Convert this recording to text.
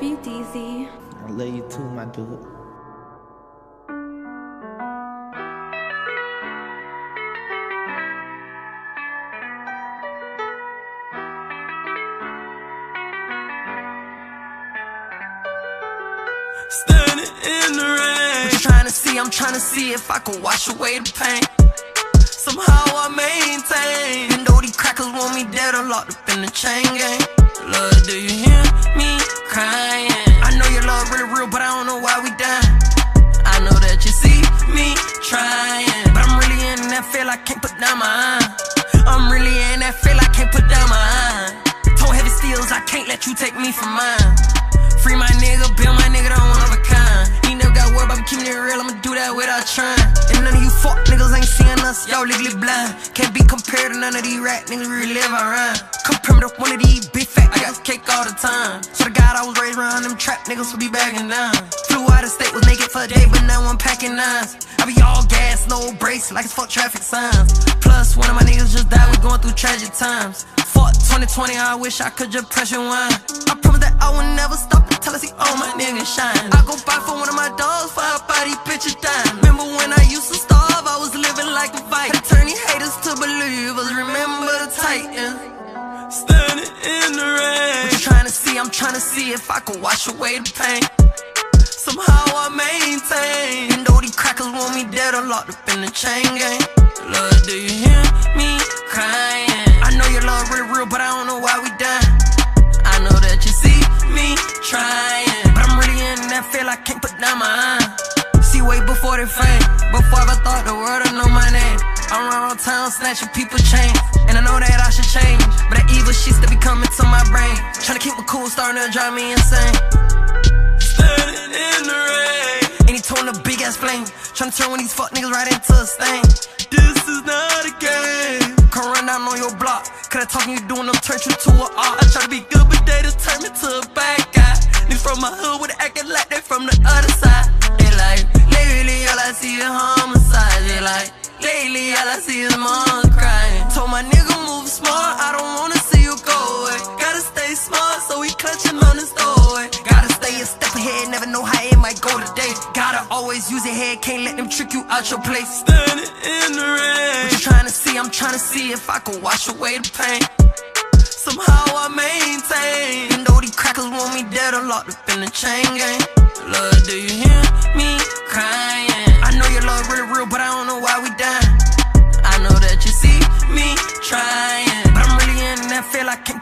love you, DZ. I love you too, my dude. Standing in the rain. What you trying to see? I'm trying to see if I can wash away the pain. Somehow I maintain. Even though these crackers want me dead, I'm locked up in the chain gang. Lord, do you hear me crying? I know your love really real, but I don't know why we dying. I know that you see me trying, but I'm really in that feel I can't put down my eye. I'm really in that feel I can't put down my eye. Tone heavy steels, I can't let you take me from mine. Free my nigga, build my nigga, don't one of a kind. He never got worried about me keeping it real, I'ma do that without trying. And none of you fuck niggas ain't seeing us, y'all legally blind. Can't be compared to none of these rat niggas really live around. Compare me to one of these all the time. So the God I was raised around them trap niggas will be bagging down. Flew out of state, was naked for a day, but now I'm packing nines. I be all gas, no brakes, like it's fuck traffic signs. Plus, one of my niggas just died, we going through tragic times. Fuck 2020, I wish I could just press rewind. I promise that I will never stop until I see all my niggas shine. I'm trying to see if I can wash away the pain. Somehow I maintain. And though these crackers want me dead, I'm locked up in the chain gang. Lord, do you hear me crying? I know your love really real, but I don't know why we dying. I know that you see me trying, but I'm really in that feel I can't put down my eye. See, way before they fame, before I thought the world would know my name. I'm around town snatching people chains, and I know that I should change, but that evil shit still be coming to my brain. Cool, starting to drive me insane. Standing in the rain, and he towing a big ass flame, trying to turn one of these fuck niggas right into a stain. This is not a game. Come run down on your block. Cause that talking you doing them turn you to an art. I try to be good, but they just turn me to a bad guy. Niggas from my hood with acting like they from the other side. They like, lately all I see is homicide. They like, lately all I see is moms crying. Told my nigga so we clutching on the throat. Gotta stay a step ahead, never know how it might go today. Gotta always use your head, can't let them trick you out your place. Standing in the rain. What you trying to see? I'm trying to see if I can wash away the pain. Somehow I maintain. Even though these crackers want me dead, I'm locked up in the chain gang. Love, do you hear me crying? I know your love really real, but I don't know why we dying. I know that you see me trying, but I'm really in that feel I can't.